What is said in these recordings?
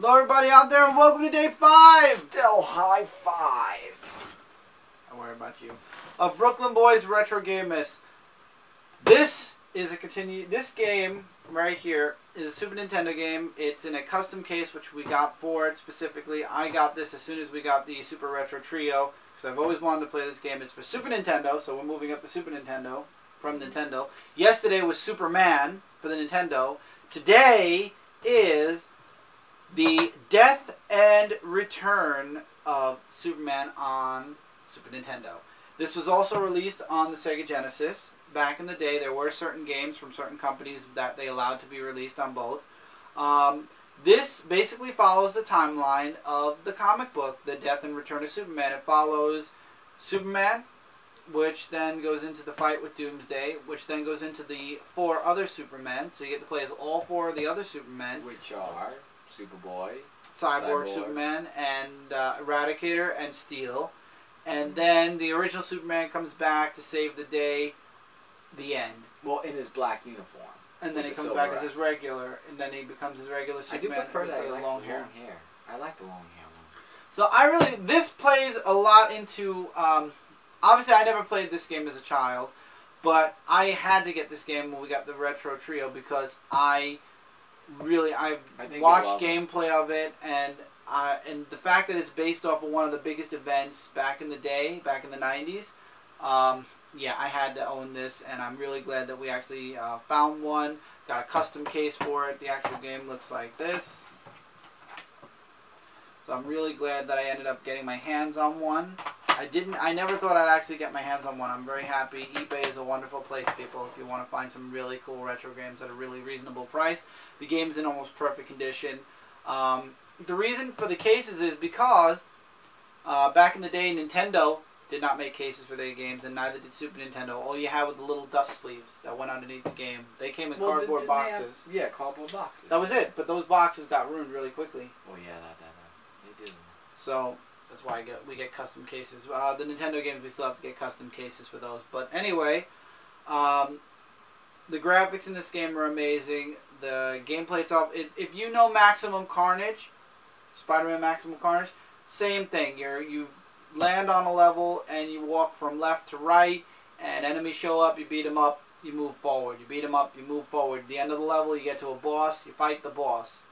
Hello, everybody out there, and welcome to day five. Still high five. I worry about you. Of Brooklyn Boyz Retro Game Mas. This is a continue. This game right here is a Super Nintendo game. It's in a custom case, which we got for it specifically. I got this as soon as we got the Super Retro Trio because I've always wanted to play this game. It's for Super Nintendo, so we're moving up to Super Nintendo from Nintendo. Yesterday was Superman for the Nintendo. Today is the death and return of Superman on Super Nintendo. This was also released on the Sega Genesis. Back in the day, there were certain games from certain companies that they allowed to be released on both. Um, this basically follows the timeline of the comic book, The Death and Return of Superman. It follows Superman, which then goes into the fight with Doomsday, which then goes into the four other Supermen. So you get to play as all four of the other Supermen. Which are Superboy, Cyborg, Cyborg. Superman, and uh, Eradicator, and Steel. And then the original Superman comes back to save the day, the end. well, in his black uniform. And then he the comes back silver as his regular, and then he becomes his regular I do Superman prefer with that he long the hair. long hair. I like the long hair one. So I really, this plays a lot into, um, obviously I never played this game as a child, but I had to get this game when we got the Retro Trio because I really, I've I watched love it. gameplay of it and uh, and the fact that it's based off of one of the biggest events back in the day, back in the 90s, um, yeah, I had to own this and I'm really glad that we actually uh, found one, got a custom case for it. The actual game looks like this. So I'm really glad that I ended up getting my hands on one. I didn't. I never thought I'd actually get my hands on one. I'm very happy. eBay is a wonderful place, people. If you want to find some really cool retro games at a really reasonable price, the game's in almost perfect condition. Um, the reason for the cases is because uh, back in the day, Nintendo did not make cases for their games, and neither did Super Nintendo. All you had was the little dust sleeves that went underneath the game. They came in Well, cardboard didn't they have- boxes. yeah, cardboard boxes. That was it. But those boxes got ruined really quickly. Oh yeah, that that that. They did. So that's why get, we get custom cases. Uh, the Nintendo games we still have to get custom cases for those. But anyway, um, the graphics in this game are amazing. The gameplay itself. If, if you know Maximum Carnage, Spider-Man Maximum Carnage, same thing. You you land on a level and you walk from left to right, and enemies show up. You beat them up. You move forward. You beat them up. You move forward. the end of the level, you get to a boss. You fight the boss.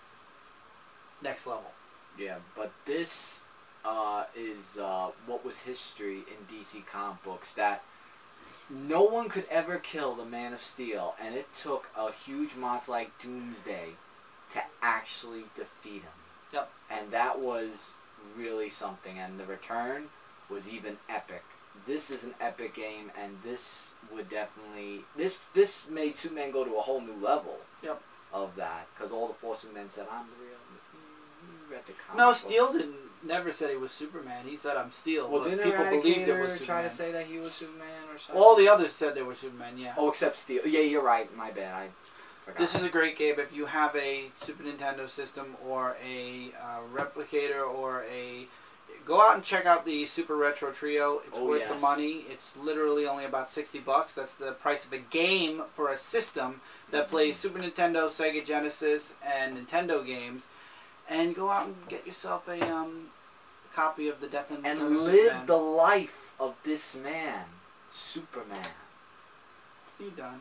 Next level. Yeah, but this uh, is uh, what was history in DC comic books that no one could ever kill the Man of Steel, and it took a huge monster like Doomsday to actually defeat him. Yep. And that was really something, and the return was even epic. This is an epic game, and this would definitely this this made Superman go to a whole new level. Yep. Of that, because all the four Supermen said, "I'm the real." You read the comic No, books. Steel didn't never said he was Superman. He said I'm Steel. Well, didn't people believed it Eradicator was try to say that he was Superman or something? All the others said they were Superman. Yeah. oh, except Steel. Yeah, you're right. My bad. I forgot. This is a great game if you have a Super Nintendo system or a uh, replicator or a. Go out and check out the Super Retro Trio. It's Oh, worth the money. It's literally only about sixty bucks. That's the price of a game for a system that Mhm. plays Super Nintendo, Sega Genesis, and Nintendo games. And go out and get yourself a um, copy of the Death and and Return of live Superman. the life of this man, Superman. You done.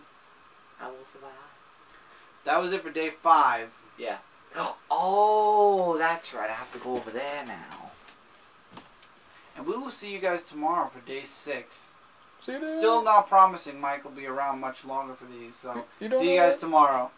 I will survive. That was it for day five. Yeah. Oh, that's right. I have to go over there now. And we will see you guys tomorrow for day six. See you there. Still not promising Mike will be around much longer for these, so You see you know guys tomorrow.